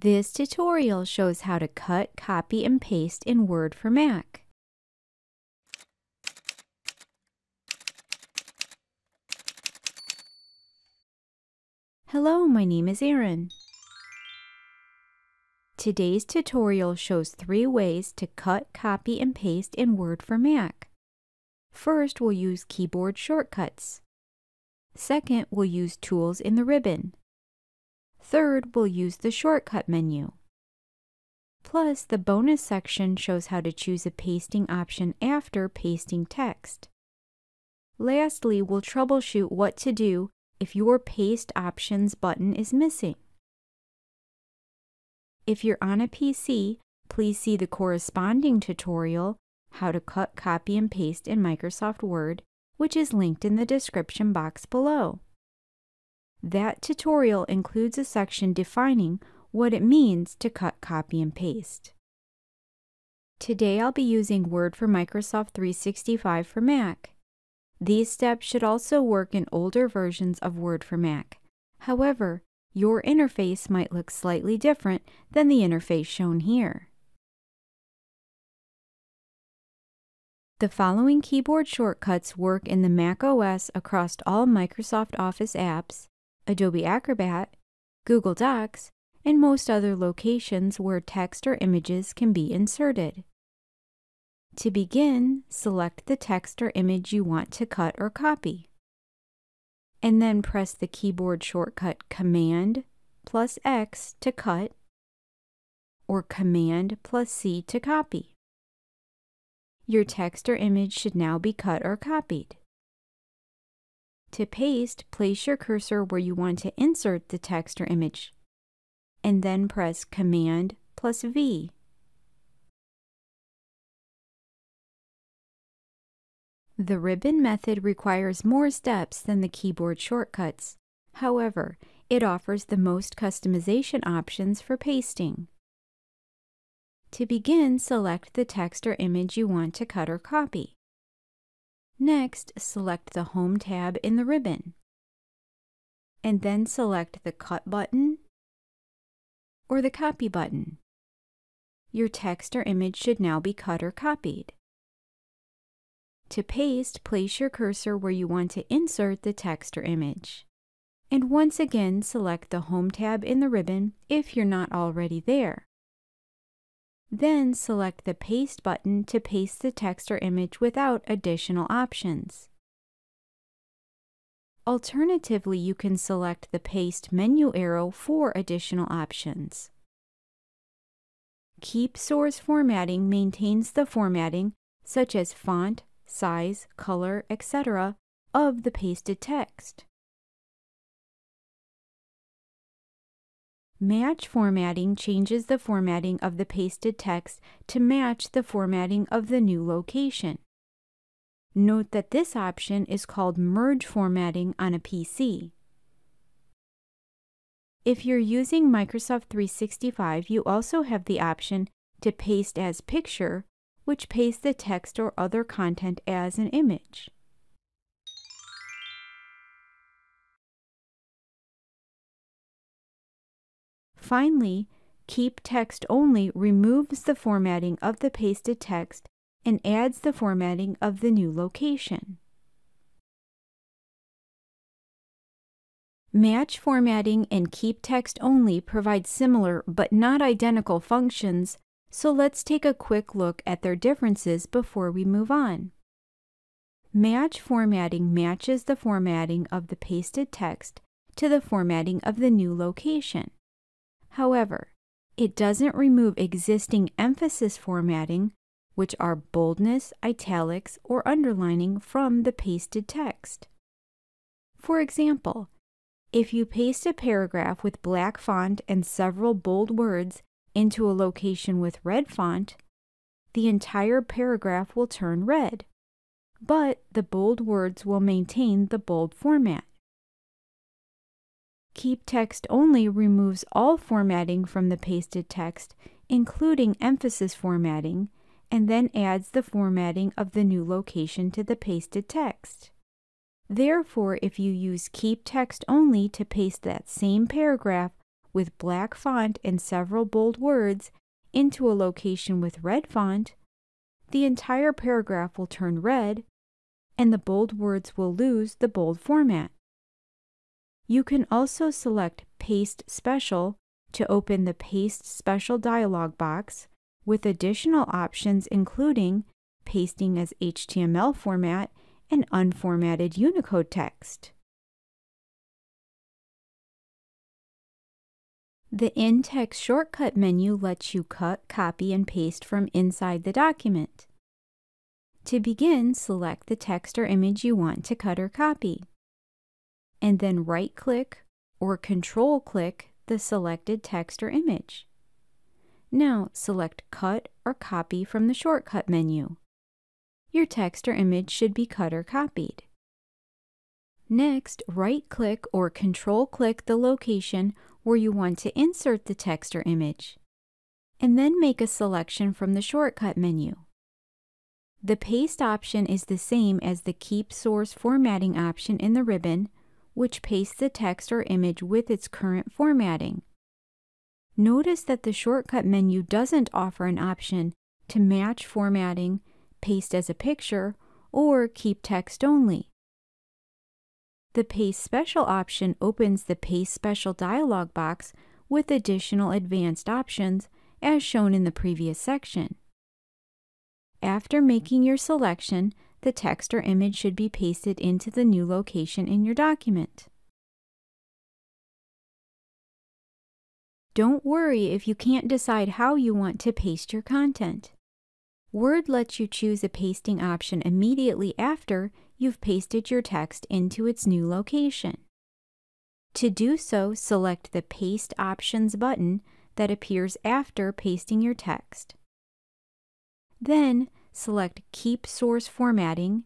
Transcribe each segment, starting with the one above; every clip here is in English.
This tutorial shows how to cut, copy, and paste in Word for Mac. Hello, my name is Erin. Today's tutorial shows three ways to cut, copy, and paste in Word for Mac. First, we'll use keyboard shortcuts. Second, we'll use tools in the ribbon. Third, we'll use the shortcut menu. Plus, the bonus section shows how to choose a pasting option after pasting text. Lastly, we'll troubleshoot what to do if your Paste Options button is missing. If you're on a PC, please see the corresponding tutorial, How to Cut, Copy, and Paste in Microsoft Word, which is linked in the description box below. That tutorial includes a section defining what it means to cut, copy, and paste. Today I'll be using Word for Microsoft 365 for Mac. These steps should also work in older versions of Word for Mac. However, your interface might look slightly different than the interface shown here. The following keyboard shortcuts work in the Mac OS across all Microsoft Office apps, Adobe Acrobat, Google Docs, and most other locations where text or images can be inserted. To begin, select the text or image you want to cut or copy. And then press the keyboard shortcut Command plus X to cut or Command plus C to copy. Your text or image should now be cut or copied. To paste, place your cursor where you want to insert the text or image, and then press Command plus V. The ribbon method requires more steps than the keyboard shortcuts. However, it offers the most customization options for pasting. To begin, select the text or image you want to cut or copy. Next, select the Home tab in the ribbon. And then select the Cut button or the Copy button. Your text or image should now be cut or copied. To paste, place your cursor where you want to insert the text or image. And once again, select the Home tab in the ribbon if you're not already there. Then select the Paste button to paste the text or image without additional options. Alternatively, you can select the Paste menu arrow for additional options. Keep Source Formatting maintains the formatting, such as font, size, color, etc., of the pasted text. Match formatting changes the formatting of the pasted text to match the formatting of the new location. Note that this option is called merge formatting on a PC. If you're using Microsoft 365, you also have the option to paste as picture, which pastes the text or other content as an image. Finally, Keep Text Only removes the formatting of the pasted text and adds the formatting of the new location. Match formatting and Keep Text Only provide similar but not identical functions, so let's take a quick look at their differences before we move on. Match formatting matches the formatting of the pasted text to the formatting of the new location. However, it doesn't remove existing emphasis formatting, which are boldness, italics, or underlining from the pasted text. For example, if you paste a paragraph with black font and several bold words into a location with red font, the entire paragraph will turn red, but the bold words will maintain the bold format. Keep Text Only removes all formatting from the pasted text, including emphasis formatting, and then adds the formatting of the new location to the pasted text. Therefore, if you use Keep Text Only to paste that same paragraph with black font and several bold words into a location with red font, the entire paragraph will turn red and the bold words will lose the bold format. You can also select Paste Special to open the Paste Special dialog box with additional options including pasting as HTML format and unformatted Unicode text. The In-Text shortcut menu lets you cut, copy, and paste from inside the document. To begin, select the text or image you want to cut or copy, and then right-click or control-click the selected text or image. Now select Cut or Copy from the shortcut menu. Your text or image should be cut or copied. Next, right-click or control-click the location where you want to insert the text or image, and then make a selection from the shortcut menu. The paste option is the same as the Keep Source Formatting option in the ribbon, which pastes the text or image with its current formatting. Notice that the shortcut menu doesn't offer an option to match formatting, paste as a picture, or keep text only. The Paste Special option opens the Paste Special dialog box with additional advanced options as shown in the previous section. After making your selection, the text or image should be pasted into the new location in your document. Don't worry if you can't decide how you want to paste your content. Word lets you choose a pasting option immediately after you've pasted your text into its new location. To do so, select the Paste Options button that appears after pasting your text. Then, select Keep Source Formatting,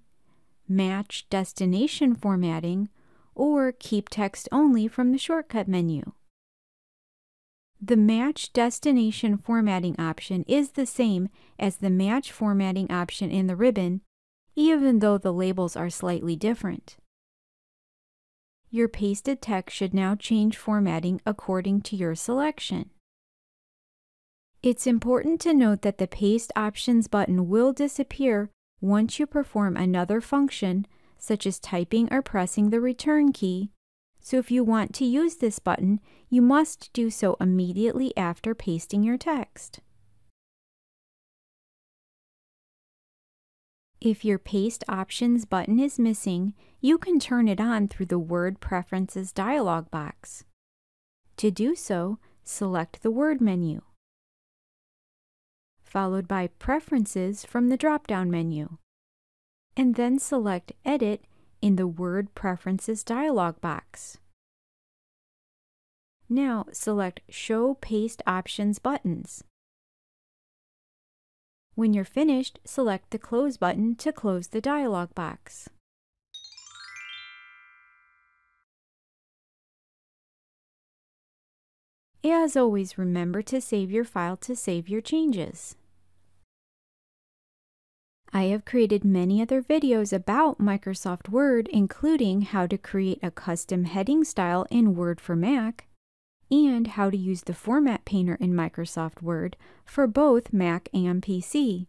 Match Destination Formatting, or Keep Text Only from the shortcut menu. The Match Destination Formatting option is the same as the Match Formatting option in the ribbon even though the labels are slightly different. Your pasted text should now change formatting according to your selection. It's important to note that the Paste Options button will disappear once you perform another function, such as typing or pressing the return key, so if you want to use this button, you must do so immediately after pasting your text. If your Paste Options button is missing, you can turn it on through the Word Preferences dialog box. To do so, select the Word menu, followed by Preferences from the drop-down menu, and then select Edit in the Word Preferences dialog box. Now select Show Paste Options buttons. When you're finished, select the Close button to close the dialog box. As always, remember to save your file to save your changes. I have created many other videos about Microsoft Word, including how to create a custom heading style in Word for Mac, and how to use the Format Painter in Microsoft Word for both Mac and PC.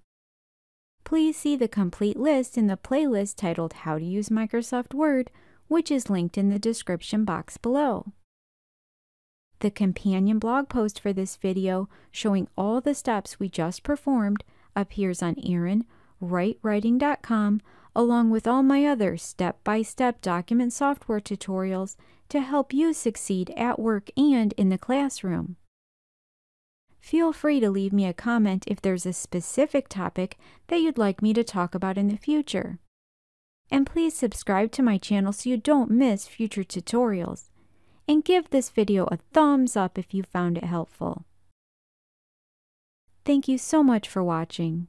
Please see the complete list in the playlist titled How to Use Microsoft Word, which is linked in the description box below. The companion blog post for this video showing all the steps we just performed appears on ErinWrightWriting.com along with all my other step-by-step -step document software tutorials to help you succeed at work and in the classroom. Feel free to leave me a comment if there's a specific topic that you'd like me to talk about in the future. And please subscribe to my channel so you don't miss future tutorials. And give this video a thumbs up if you found it helpful. Thank you so much for watching.